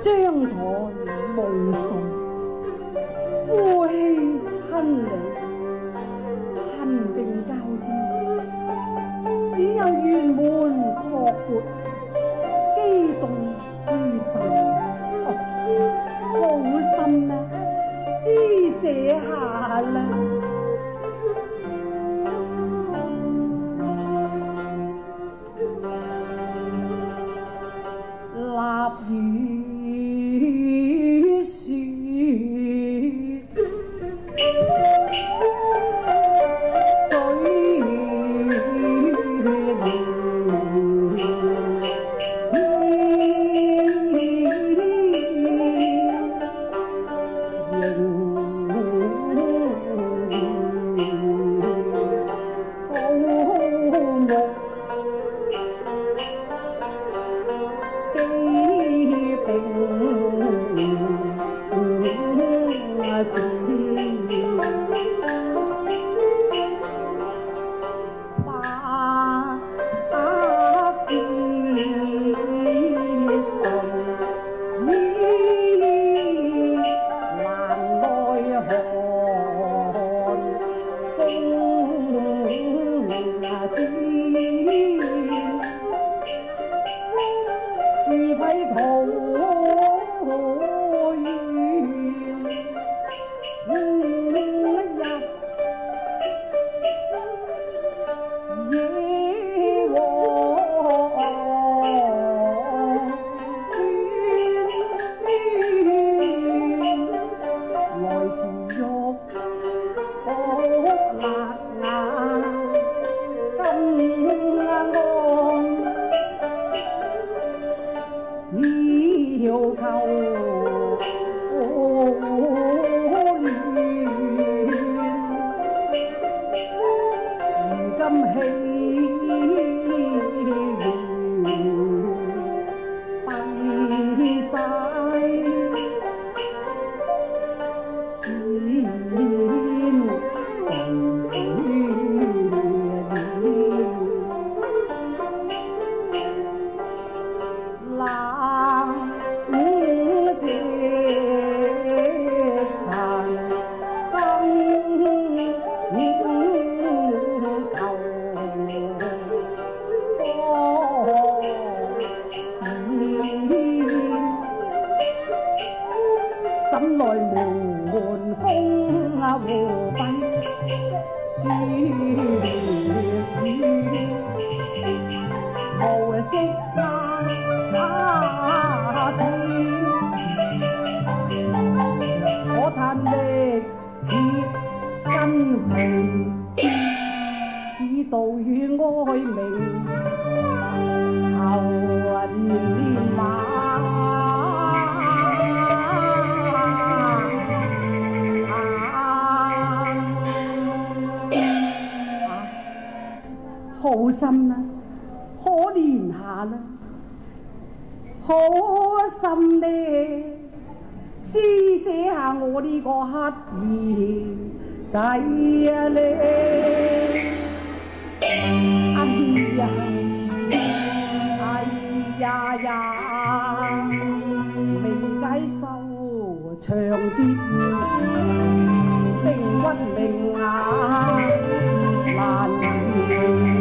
将台无送，夫妻亲离。怎奈无门风啊和愤雪心啦，可怜下啦，好心呢，施舍下我呢个乞儿仔啊咧，哎呀，哎呀呀，未解收长啲，命运命啊难。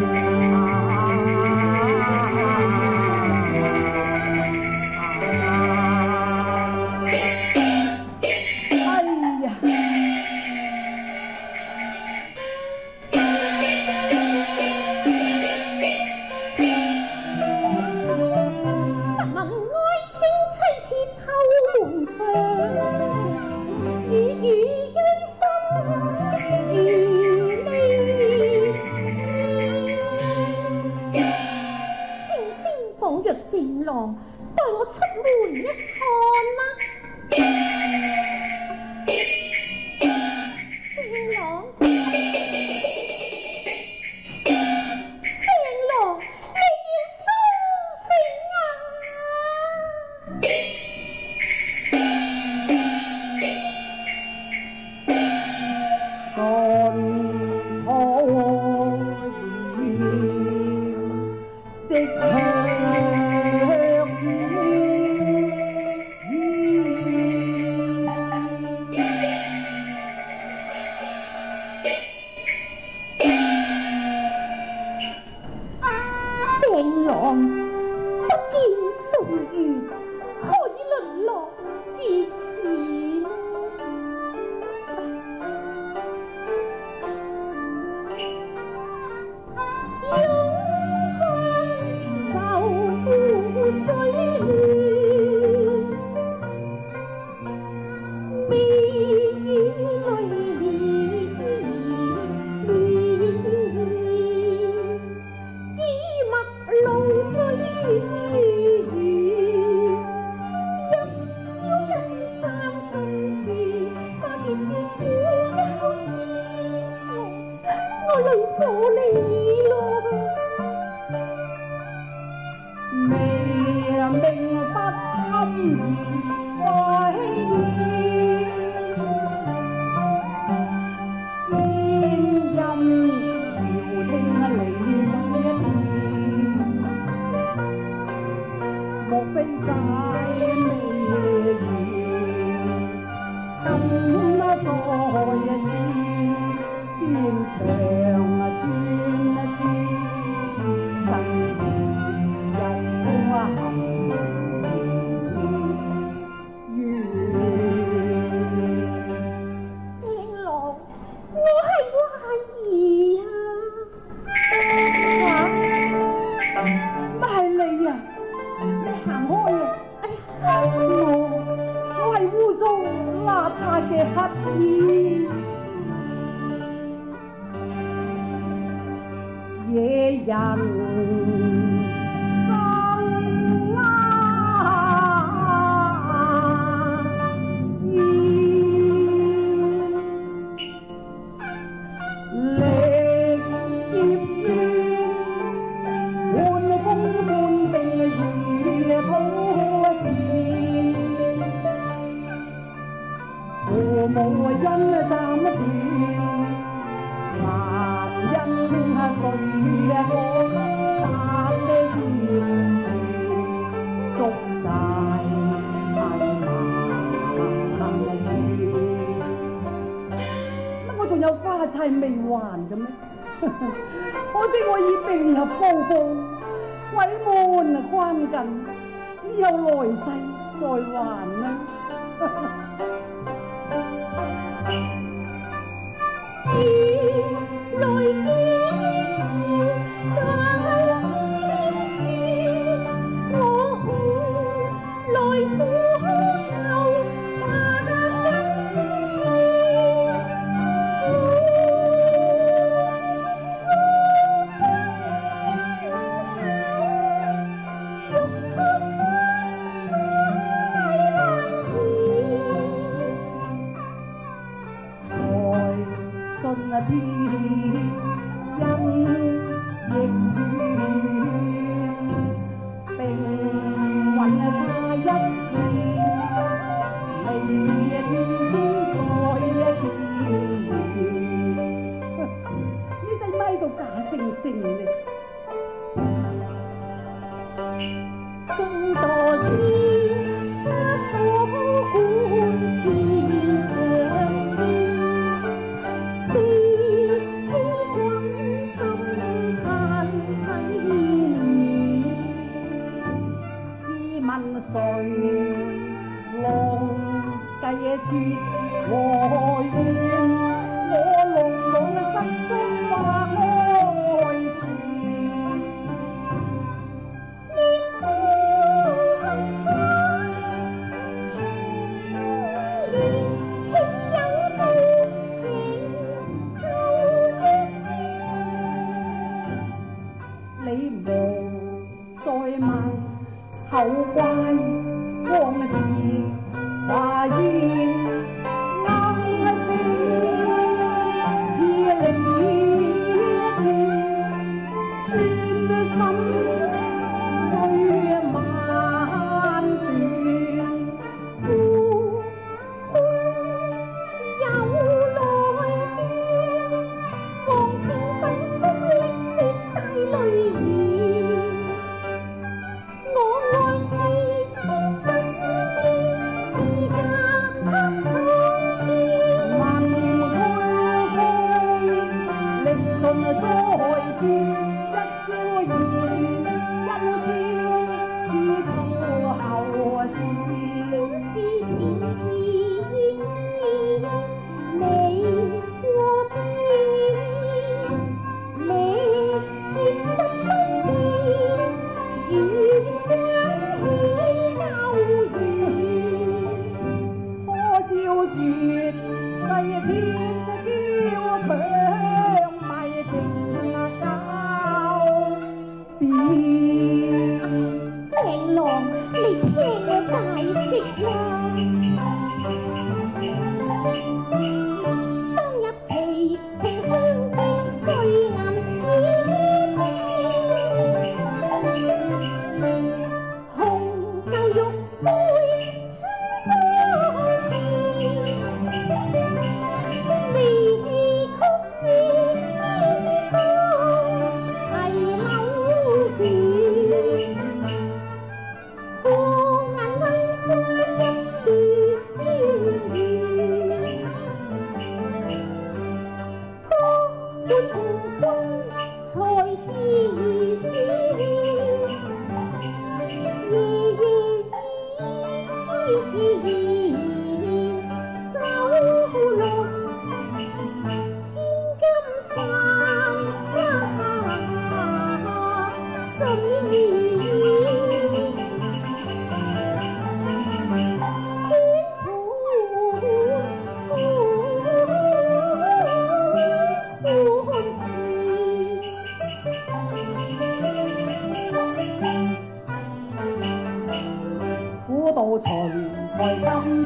me. 음 我要叔我仲有花齐未还咁咩？可惜我已病入膏肓鬼门关近只有来世再还啦 xuân thi dân dịch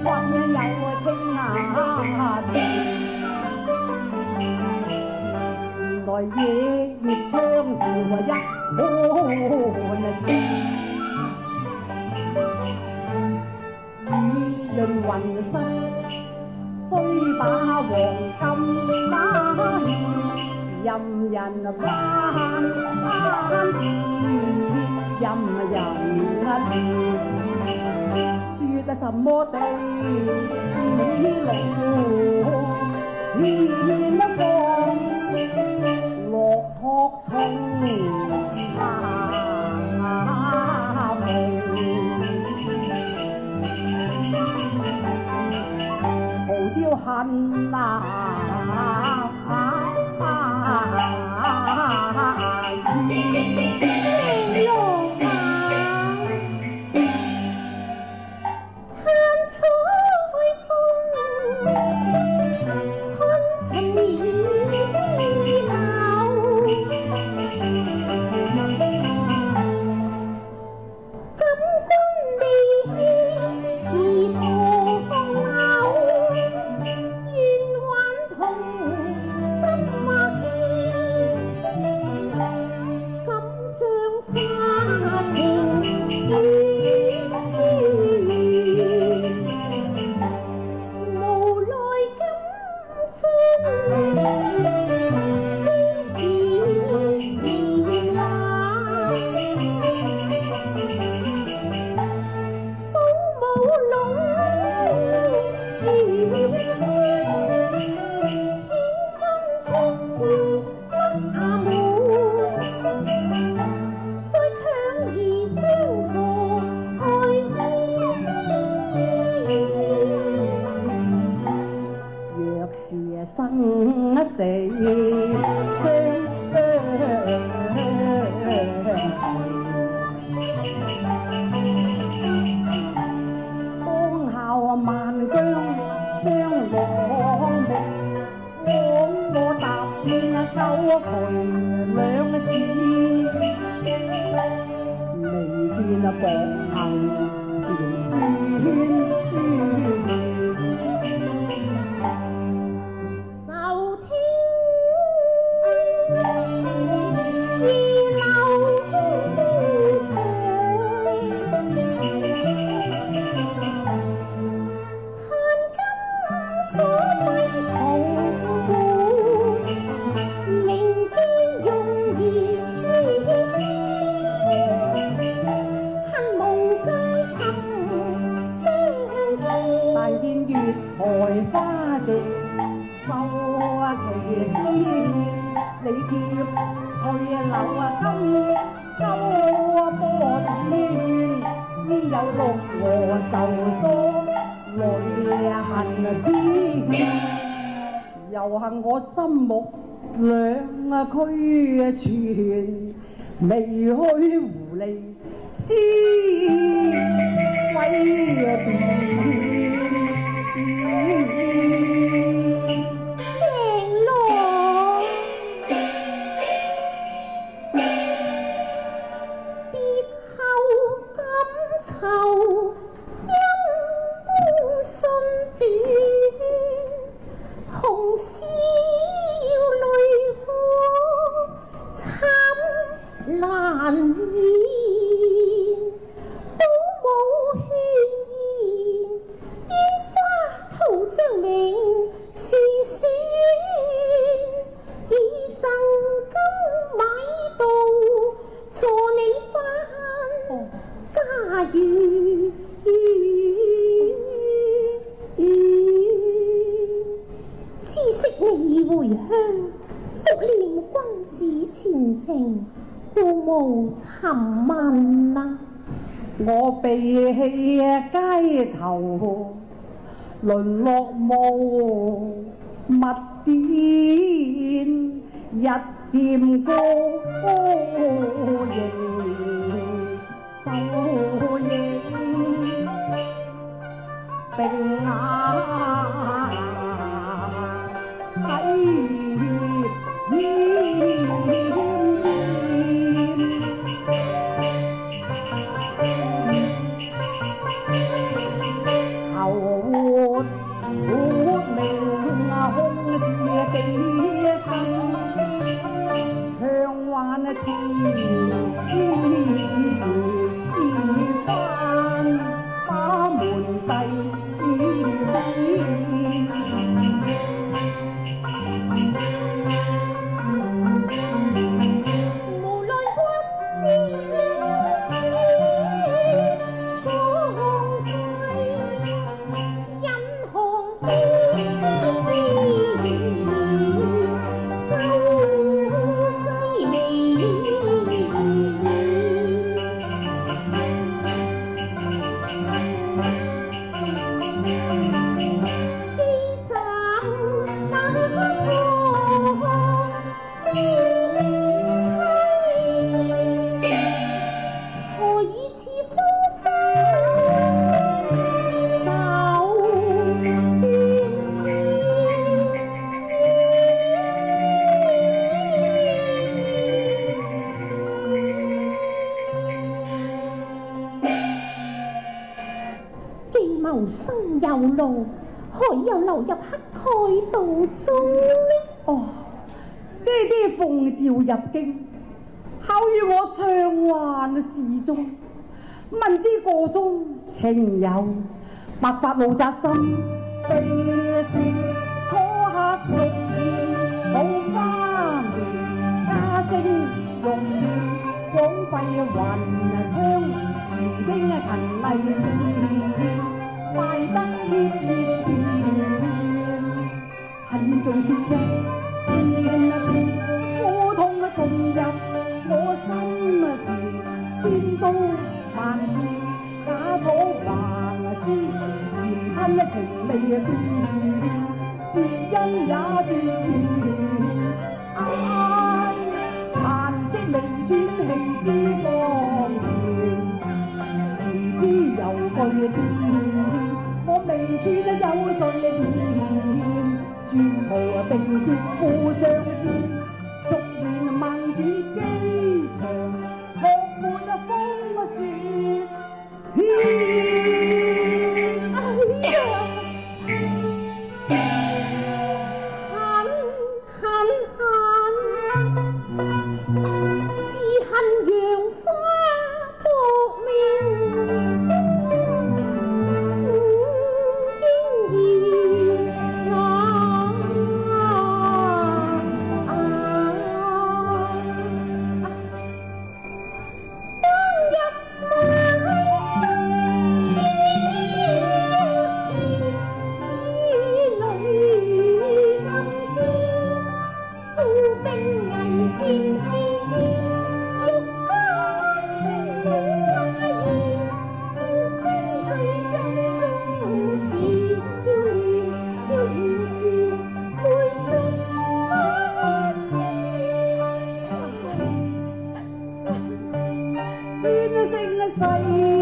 君有青牙面，來夜月相照一看知，雨潤雲濕，須把黃金打念，任人攀攀枝，任人啊！什么地老天荒骆驼草啊无名无朝恨啊 所谓从 又幸我心目两区全，未虚狐狸思威变。路，何以又流入黑盖道中呢？哦，呢啲奉诏入京，巧遇我畅幻事中，问之过中情有白发老扎心，被是初夏突然冇花年，家声容易广费云窗，曾经勤励锻炼。丽快得热热恨重是一片啊片，苦痛啊重入我心啊田，千刀万箭假楚还思，嫌亲情未变，绝因也绝 無並肩互相知，祝願萬主基。在